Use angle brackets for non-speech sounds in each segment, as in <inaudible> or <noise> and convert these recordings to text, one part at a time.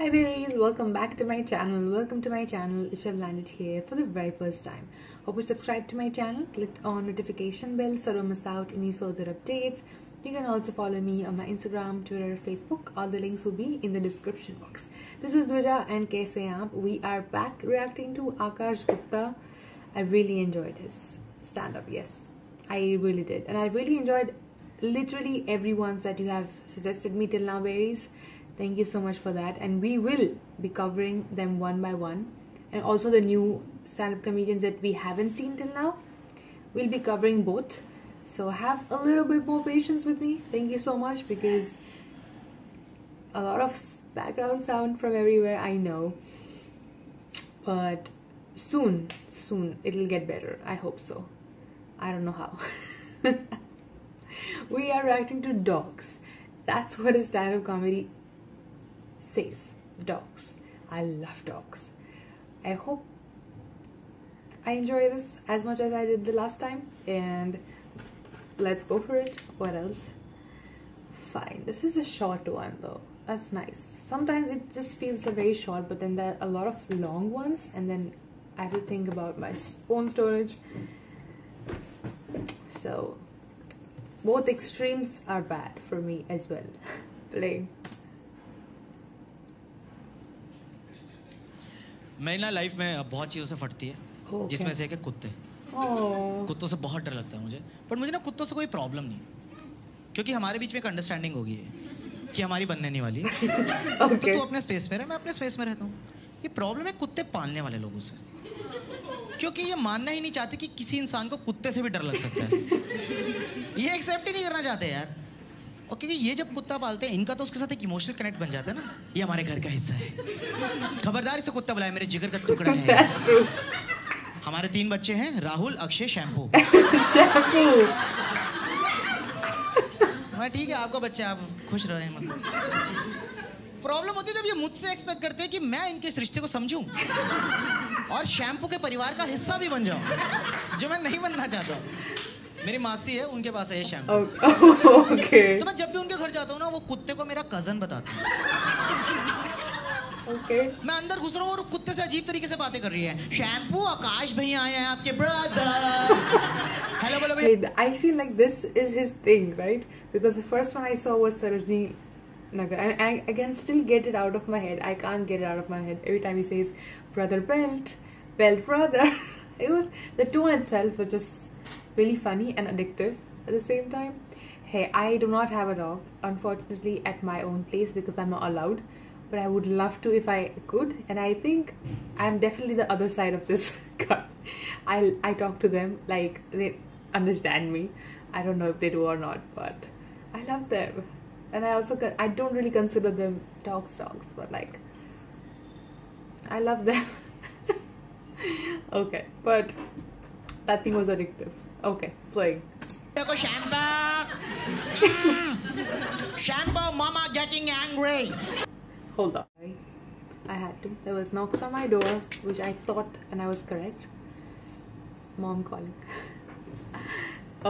Hi berries, welcome back to my channel. Welcome to my channel if you have landed here for the very first time. Hope you subscribe to my channel, click on notification bell so don't miss out any further updates. You can also follow me on my Instagram, Twitter, Facebook. All the links will be in the description box. This is Dvija and Kaise Aap. We are back reacting to Akash Gupta. I really enjoyed his stand-up, yes. I really did. And I really enjoyed literally every ones that you have suggested me till now, berries. Thank you so much for that. And we will be covering them one by one. And also the new stand-up comedians that we haven't seen till now. We'll be covering both. So have a little bit more patience with me. Thank you so much because a lot of background sound from everywhere, I know. But soon, soon it'll get better. I hope so. I don't know how. <laughs> we are reacting to dogs. That's what a stand-up comedy says. Dogs. I love dogs. I hope I enjoy this as much as I did the last time and let's go for it. What else? Fine. This is a short one though. That's nice. Sometimes it just feels a very short but then there are a lot of long ones and then I have to think about my phone storage. So both extremes are bad for me as well. <laughs> Play. मेरी ना life में बहुत चीज़ों से फटती है Okay. जिसमें से एक है कुत्ते। Oh. कुत्तों से बहुत डर लगता है मुझे। पर मुझे ना कुत्तों से कोई प्रॉब्लम नहीं क्योंकि हमारे बीच में एक अंडरस्टैंडिंग होगी है कि हमारी बनने नहीं वाली है। <laughs> तो तू अपने स्पेस में रह मैं अपने स्पेस में रहता हूँ। ये प्रॉब्लम है कुत्ते पालने वाले लोगों से। क्योंकि ये मानना ही नहीं चाहते कि किसी इंसान को कुत्ते से भी डर लग सकता है। <laughs> ये एक्सेप्ट ही नहीं करना चाहते यार। और क्योंकि ये जब कुत्ता पालते हैं इनका तो उसके साथ एक इमोशनल कनेक्ट बन जाता है ना। ये हमारे घर का हिस्सा है। खबरदार इसे कुत्ता बुलाए मेरे जिगर का टुकड़ा है। हमारे तीन बच्चे हैं राहुल अक्षय शैम्पू. मैं ठीक है आपका बच्चा आप खुश रहे मतलब। प्रॉब्लम होती है जब ये मुझसे एक्सपेक्ट करते हैं कि मैं इनके इस रिश्ते को समझूं और शैम्पू के परिवार का हिस्सा भी बन जाऊँ जो मैं नहीं बनना चाहता। मेरी मासी है उनके पास है शैम्पू ओके तो मैं जब भी उनके घर जाता हूँ ना वो कुत्ते को मेरा कज़न बताता है। Okay. मैं अंदर घुस रहा हूँ और कुत्ते से अजीब तरीके से बातें कर रही है। शैम्पू आकाश भैया आए हैं आपके ब्रदर हेलो बोलो I feel like this is his thing right because the first one I saw was Sarojini Nagar I again still get it out of my head I can't get it out of my head every time he says brother belt belt brother it was the tone itself just really funny and addictive at the same time. Hey, I do not have a dog, unfortunately, at my own place because I'm not allowed. But I would love to if I could. And I think I'm definitely the other side of this <laughs> cut. I I talk to them like they understand me. I don't know if they do or not, but I love them. And I also I don't really consider them dogs dogs, but like I love them. <laughs> okay, but that thing was addictive. Okay, playing. को shampoo shampoo mama getting angry Hold on. I had to. There was knocks on my door, which I thought, and I was correct. Mom calling.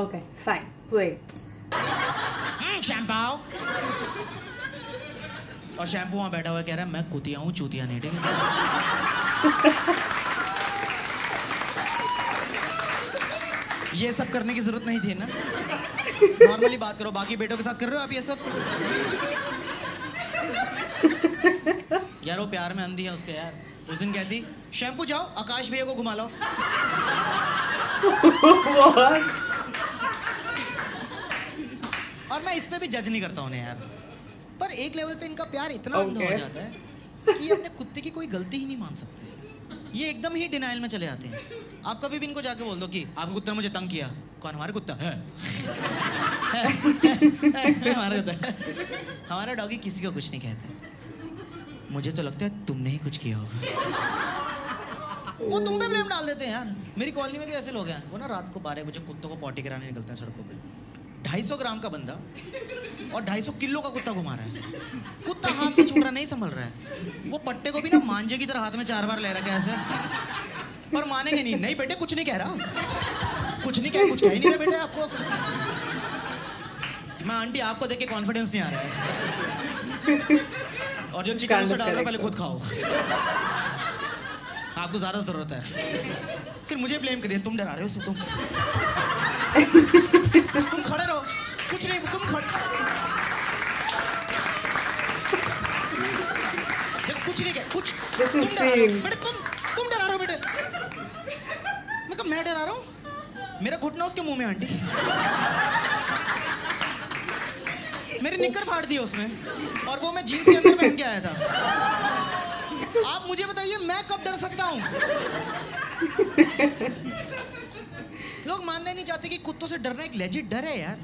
okay, fine. Play. Shampoo और shampoo वहां बैठा हुआ कह रहा है मैं कुतिया हूँ चूतिया नहीं ठीक है ये सब करने की ज़रूरत नहीं थी ना? नॉर्मली बात करो बाकी बेटों के साथ कर रहे हो आप ये सब? यार वो प्यार में अंधी है उसके यार। उस दिन कहती शैम्पू जाओ आकाश भैया को घुमा लो और मैं इस पे भी जज नहीं करता उन्हें यार। पर एक लेवल पे इनका प्यार इतना okay. अंधा हो जाता है कि ये अपने कुत्ते की कोई गलती ही नहीं मान सकते। ये एकदम ही डिनाइल में चले जाते हैं। आप कभी भी इनको जाके बोल दो कि, आपका कुत्ता मुझे तंग किया। कौन, हमारा कुत्ता? है। हमारा कुत्ता। हमारा डॉगी किसी को कुछ नहीं कहते। मुझे तो लगता है तुमने ही कुछ किया होगा। वो तुम पे ब्लेम डाल देते हैं, यार। मेरी कॉलोनी में भी ऐसे लोग हैं। वो ना रात को बारह बजे कुत्तों को पॉटी कराने निकलते हैं सड़कों पर ढाई सौ ग्राम का बंदा और ढाई सौ किलो का कुत्ता घुमा रहा है। कुत्ता <laughs> हाथ से छोड़ रहा नहीं संभल रहा है। वो पट्टे को भी ना मांझे की तरह हाथ में चार बार ले रखा है ऐसे। पर मानेंगे नहीं नहीं बेटे कुछ नहीं कह रहा। कुछ नहीं कह कुछ कह ही नहीं रहा बेटे आपको। मैं आंटी आपको देख के कॉन्फिडेंस नहीं आ रहा है। और जो चिकन से डाल रहा पहले खुद खाओ। आपको ज़्यादा ज़रूरत है। फिर मुझे ब्लेम करिए तुम डरा रहे हो तुम तो। तुम खड़े रहो। कुछ नहीं तुम खड़े कुछ नहीं कुछ। तुम डरा रहे हो। बेटे तुम तुम डरा रहे हो बेटे। मैं कहा मैं डरा रहा हूँ? मेरा घुटना उसके मुँह में आंटी। मेरी निक्कर फाड़ दी उसने। और वो मैं जीन्स के अंदर पहन के आया था। आप मुझे बताइए मैं कब डर सकता हूँ? मानने नहीं चाहते कि कुत्तों से डरना एक लेजिट डर है यार।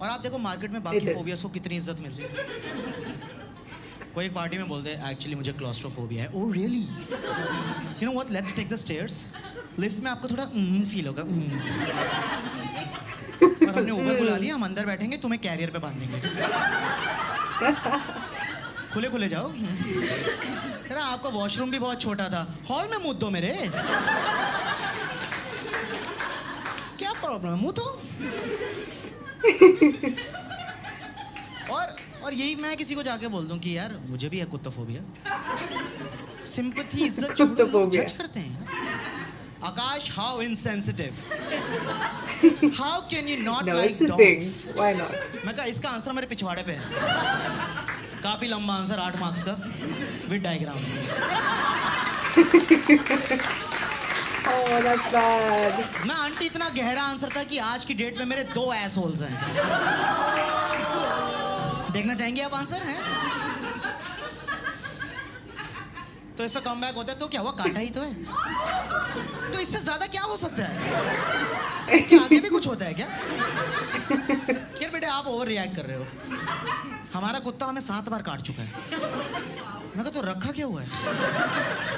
और आप देखो मार्केट में बाकी is. फोबियास को कितनी इज़्ज़त मिल रही है। कोई एक पार्टी में बोलते हैं एक्चुअली मुझे क्लॉस्ट्रोफोबिया है। ओह really you know what let's take the stairs lift में आपको थोड़ा फील होगा mm. और हमने ऊबर बुला लिया हम अंदर बैठेंगे तुम्हें कैरियर पे बाँध देंगे। खुले खुले जाओ। यार आपका वॉशरूम भी बहुत छोटा था। हॉल में मुद्दो मेरे प्रॉब्लम है मुँह तो और और यही मैं किसी को जाके बोल दूँ कि यार मुझे भी है कुत्तफोबिया सिंपथी इज़्ज़त कुत्तोफोबिया। जज करते हैं Akash how insensitive how can you not No, like it's a thing. Dogs Why not? मैं कहा इसका आंसर मेरे पिछवाड़े पे है। काफ़ी लंबा आंसर आठ मार्क्स का। With diagram Oh. मैं आंटी, इतना गहरा आंसर था कि आज की डेट में मेरे दो एस होल्स हैं। देखना चाहेंगे आप आंसर हैं? तो इस पर कम बैक होता है तो क्या हुआ? काटा ही तो है। तो इससे ज़्यादा क्या हो सकता है? इसके आगे भी कुछ होता है क्या? यार बेटे, आप ओवर रिएक्ट कर रहे हो। हमारा कुत्ता हमें सात बार काट चुका है। मैं तो रखा क्या हुआ है?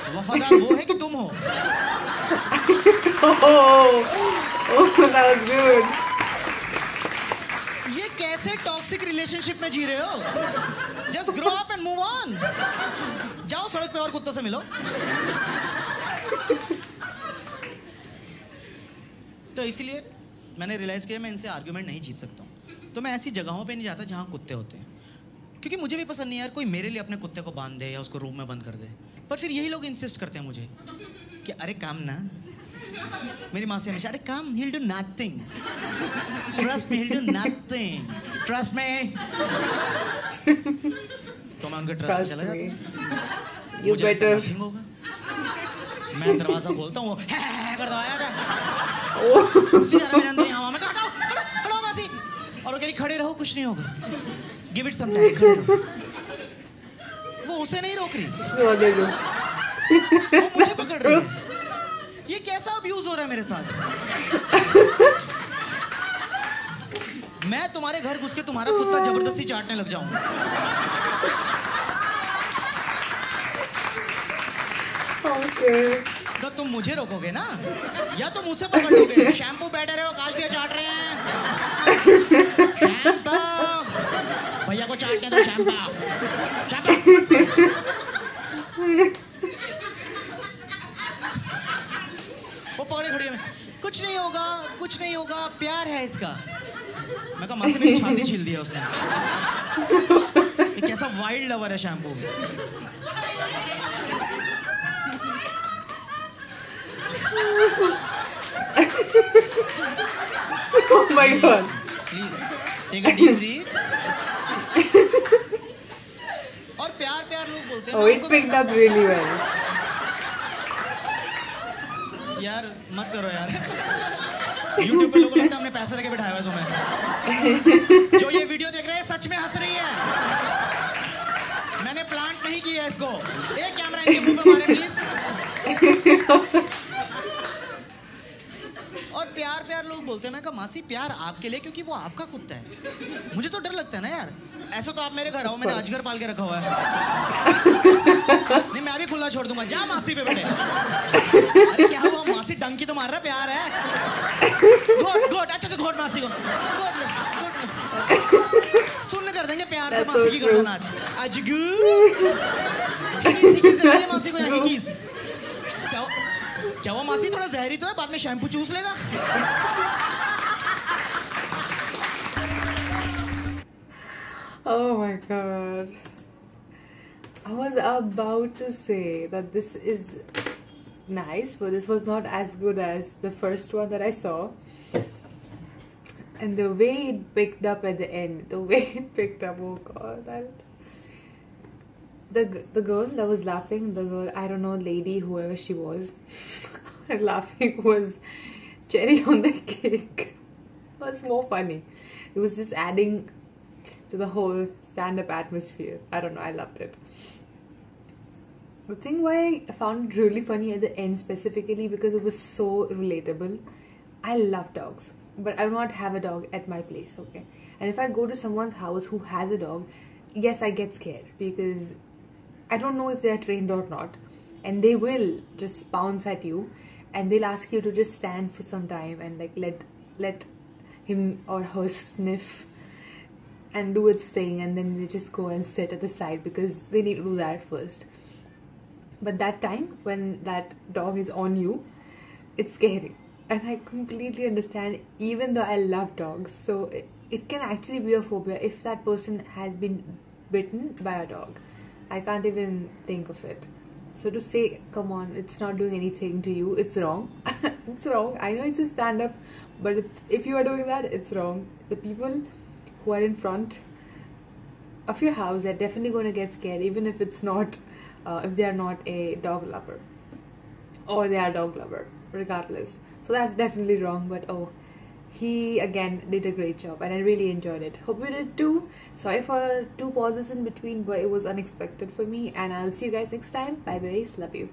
वफादार वो है कि तुम हो? <laughs> Oh, oh, ये कैसे टॉक्सिक रिलेशनशिप में जी रहे हो? Just grow up and move on जाओ सड़क पे और कुत्तों से मिलो। तो इसलिए मैंने रियलाइज़ किया मैं इनसे आर्ग्यूमेंट नहीं जीत सकता हूँ। तो मैं ऐसी जगहों पे नहीं जाता जहाँ कुत्ते होते हैं। क्योंकि मुझे भी पसंद नहीं है यार कोई मेरे लिए अपने कुत्ते को बाँध दे या उसको रूम में बंद कर दे। पर फिर यही लोग इंसिस्ट करते हैं मुझे कि अरे काम ना। मेरी माँ से हमेशा अरे काम he'll do nothing. Trust me he'll do nothing. Trust me तो मैं उनके ट्रस्ट में चला जाता. हूँ। मुझे लगता है होगा। मैं दरवाज़ा खोलता हूँ वो कर दो आया था। कुर्सी जा रहा है मेरे अंदर यहाँ। मैं कहा और वो कह रही खड़े रहो कुछ नहीं होगा। गिव इट सम टाइम खड़े रहो। उसे नहीं रोक रही. वो मुझे पकड़ रही है। ये कैसा अब्यूज हो रहा है मेरे साथ? मैं तुम्हारे घर घुस के तुम्हारा कुत्ता ज़बरदस्ती चाटने लग जाऊँगा Okay. तो तुम मुझे रोकोगे ना? या तुम उसे पकड़ लोगे? शैम्पू बैठे रहे हो काश भी चाट रहे हैं। <laughs> शैम्पू। भैया को चाटने दो शैम्पू शैम्पू वो पकड़े खड़ी है कुछ नहीं होगा कुछ नहीं होगा प्यार है इसका. मैं कहा माँ से मेरी छाती छील दिया उसने. ये कैसा वाइल्ड लवर है shampoo. Oh my god. Please take a deep breath और प्यार हैं Oh, it picked up really well. यार मत करो यार। YouTube पे लोगों को लगता हमने पैसे लेके बिठाया हुआ तुम्हें। जो ये वीडियो देख रहे हैं सच में हंस रही है। मैंने प्लांट नहीं किया इसको। एक कैमरा इनके मुँह पे मारे प्लीज़ लोग बोलते हैं मैं कहा मासी प्यार आपके लिए क्योंकि वो आपका कुत्ता है। मुझे तो डर लगता है ना यार। ऐसे तो आप मेरे घर आओ मैंने अजगर पाल के रखा हुआ है। नहीं मैं भी खुला छोड़ दूँगा। जा मासी पे बेटे अरे क्या हुआ? मासी डंकी तो मार रहा प्यार है। घोट घोट अच्छा से घोट मासी को। सुन कर देंगे प्यार से मासी की. गर्दन आज। अजगू हिकीस हिकीस दे रही है मासी को यहाँ क्या हुआ मासी थोड़ा जहरी तो है बाद में शैम्पू चूस लेगा Oh my god. I was about to say that this is nice, but this was not as good as the first one that I saw. And the way it picked up at the end, the way it picked up, oh god, that the the girl that was laughing, the girl I don't know, lady, whoever she was, <laughs> laughing was cherry <laughs> on the cake. It was more funny. It was just adding to the whole stand-up atmosphere. I don't know, I loved it. The thing why I found it really funny at the end specifically because it was so relatable. I love dogs, but I do not have a dog at my place, okay? And if I go to someone's house who has a dog, yes, I get scared because I don't know if they're trained or not. And they will just bounce at you and they'll ask you to just stand for some time and like let let him or her sniff and do its thing and then they just go and sit at the side because they need to do that first. But that time when that dog is on you, it's scary. And I completely understand, even though I love dogs, so it, it can actually be a phobia if that person has been bitten by a dog. I can't even think of it. So to say, come on, it's not doing anything to you, it's wrong. <laughs> it's wrong. I know it's a stand up, but if you are doing that, it's wrong. The people who are in front of your house are definitely going to get scared, even if it's not, uh, if they are not a dog lover or they are dog lover, regardless. So that's definitely wrong, but oh, he again did a great job and I really enjoyed it. Hope you did too. Sorry for two pauses in between, but it was unexpected for me. And I'll see you guys next time. Bye, berries. Love you.